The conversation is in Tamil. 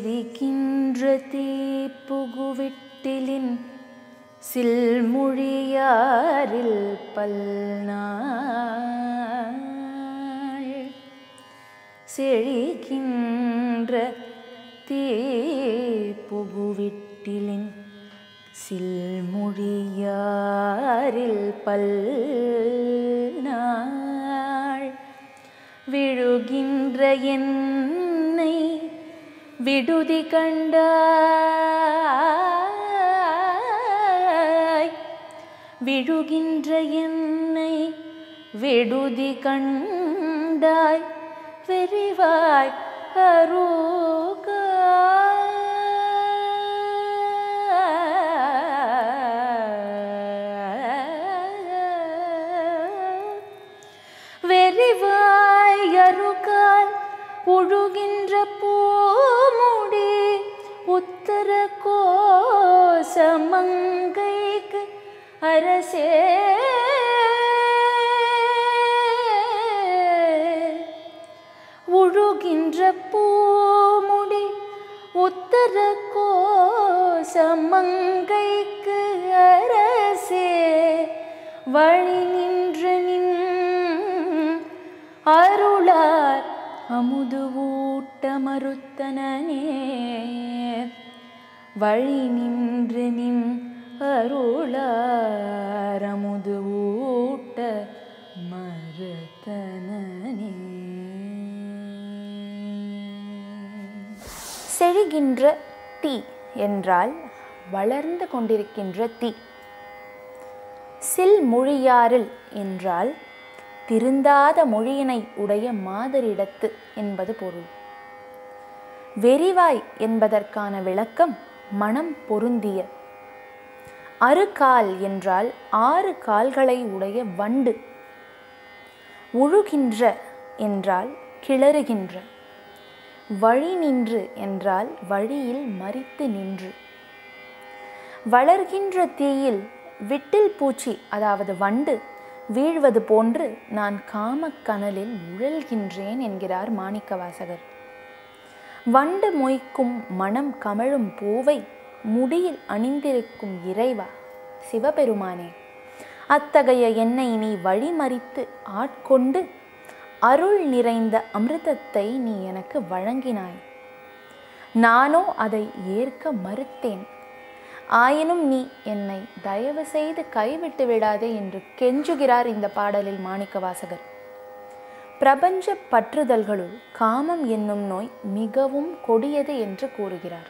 எரிகின்ற தீப்புகுவிட்டிலின் சில்மொழியாரில் பல்நாள் செழிகின்ற தீப்புகுவிட்டிலின் சில்மொழியாரில் பல்நாள் விழுகின்ற என்னை விடுதி கண்டாய் விழுகின்ற என்னை விடுதி கண்டாய் விரிவாய் அருக வெறிவாய் அருகால் உழுகின்ற பூ கோசமங்கைக்கு அரசே. உழுகின்ற பூமுடி உத்தர கோசமங்கைக்கு அரசே. வழி நின்று நின் அருளார் அமுது ஊட்ட மறுத்தனே வழி நின்று நின் அருளாரமுது ஊட்ட மறுத்தனே செழிகின்ற தீ என்றால் வளர்ந்து கொண்டிருக்கின்ற தீ. சில் மொழியாரில் என்றால் திருந்தாத மொழியினை உடைய மாதரிடத்து என்பது பொருள். வெறிவாய் என்பதற்கான விளக்கம் மனம் பொருந்திய. அறுகால் என்றால் ஆறு கால்களை உடைய வண்டு. உழுகின்ற என்றால் கிளறுகின்ற. வழி நின்று என்றால் வழியில் மறித்து நின்று. வளர்கின்ற தீயில் விட்டில் பூச்சி அதாவது வண்டு வீழ்வது போன்று நான் காமக்கனலில் உழல்கின்றேன் என்கிறார் மாணிக்கவாசகர். வண்டு மொய்க்கும் மனம் கமழும் பூவை முடியில் அணிந்திருக்கும் இறைவா சிவபெருமானே. அத்தகைய என்னை நீ வழிமறித்து ஆட்கொண்டு அருள் நிறைந்த அமிர்தத்தை நீ எனக்கு வழங்கினாய். நானோ அதை ஏற்க மறுத்தேன். ஆயினும் நீ என்னை தயவு செய்து கைவிட்டு விடாதே என்று கெஞ்சுகிறார் இந்த பாடலில் மாணிக்கவாசகர். பிரபஞ்ச பற்றுதல்களுள் காமம் என்னும் நோய் மிகவும் கொடியது என்று கூறுகிறார்.